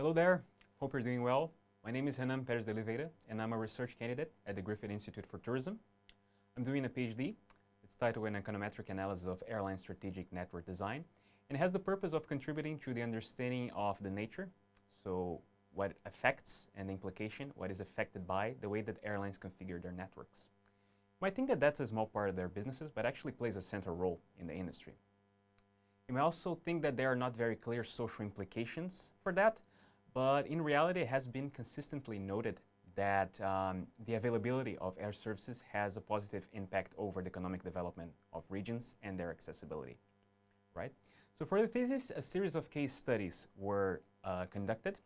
Hello there. Hope you're doing well. My name is Renan Peres de Oliveira, and I'm a research candidate at the Griffith Institute for Tourism. I'm doing a PhD. It's titled an econometric analysis of airline strategic network design, and it has the purpose of contributing to the understanding of the nature, so what affects and the implication, what is affected by the way that airlines configure their networks. You might think that that's a small part of their businesses, but actually plays a central role in the industry. You may also think that there are not very clear social implications for that, but in reality, it has been consistently noted that um, the availability of air services has a positive impact over the economic development of regions and their accessibility, right? So for the thesis, a series of case studies were uh, conducted.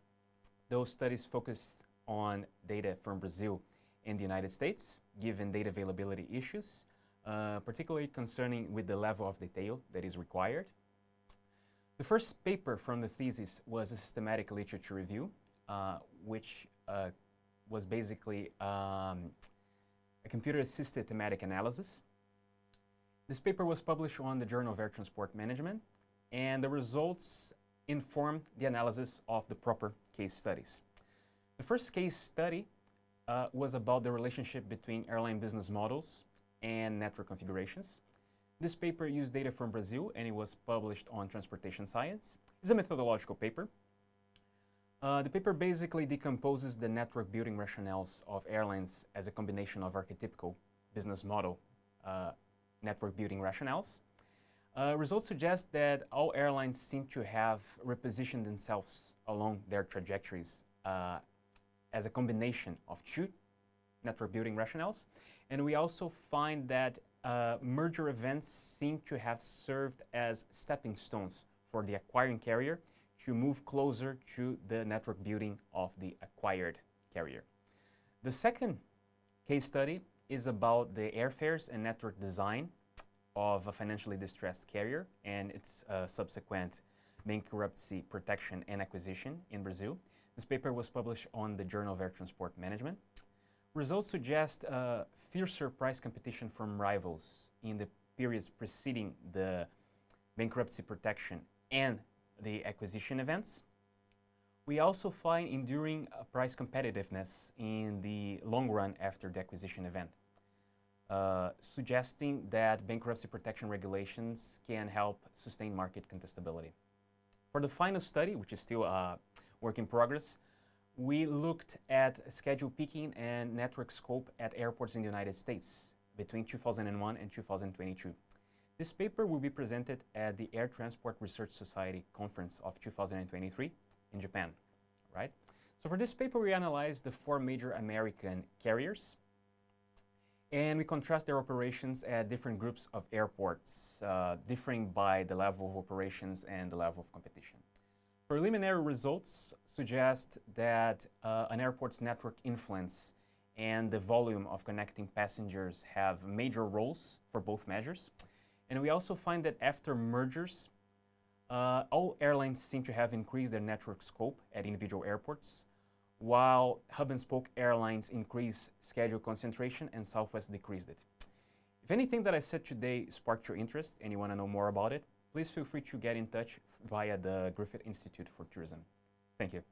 Those studies focused on data from Brazil and the United States, given data availability issues, uh, particularly concerning with the level of detail that is required. The first paper from the thesis was a systematic literature review, uh, which uh, was basically um, a computer-assisted thematic analysis. This paper was published on the Journal of Air Transport Management, and the results informed the analysis of the proper case studies. The first case study uh, was about the relationship between airline business models and network configurations. This paper used data from Brazil and it was published on Transportation Science. It's a methodological paper. Uh, the paper basically decomposes the network building rationales of airlines as a combination of archetypical business model uh, network building rationales. Uh, results suggest that all airlines seem to have repositioned themselves along their trajectories uh, as a combination of two network building rationales. And we also find that uh, merger events seem to have served as stepping stones for the acquiring carrier to move closer to the network building of the acquired carrier. The second case study is about the airfares and network design of a financially distressed carrier and its uh, subsequent bankruptcy protection and acquisition in Brazil. This paper was published on the Journal of Air Transport Management. Results suggest fiercer price competition from rivals in the periods preceding the bankruptcy protection and the acquisition events. We also find enduring price competitiveness in the long run after the acquisition event, uh, suggesting that bankruptcy protection regulations can help sustain market contestability. For the final study, which is still a work in progress, we looked at schedule peaking and network scope at airports in the United States between 2001 and 2022. This paper will be presented at the Air Transport Research Society Conference of 2023 in Japan, right? So for this paper, we analyzed the four major American carriers, and we contrast their operations at different groups of airports, uh, differing by the level of operations and the level of competition. Preliminary results suggest that uh, an airport's network influence and the volume of connecting passengers have major roles for both measures. And we also find that after mergers, uh, all airlines seem to have increased their network scope at individual airports, while hub and spoke airlines increased schedule concentration and Southwest decreased it. If anything that I said today sparked your interest and you want to know more about it, please feel free to get in touch via the Griffith Institute for Tourism. Thank you.